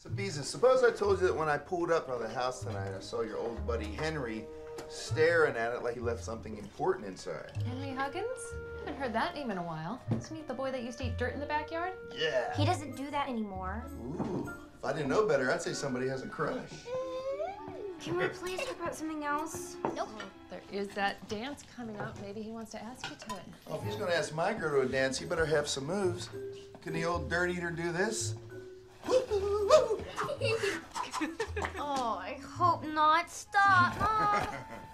So, Beezus, suppose I told you that when I pulled up on the house tonight, I saw your old buddy Henry staring at it like he left something important inside. Henry Huggins? I Haven't heard that name in a while. Isn't he the boy that used to eat dirt in the backyard? Yeah. He doesn't do that anymore. Ooh, if I didn't know better, I'd say somebody has a crush. Can we please talk about something else? Nope. There is that dance coming up. Maybe he wants to ask you to it. Well, if he's gonna ask my girl to a dance, he better have some moves. Can the old dirt eater do this? Oh, I hope not. Stop.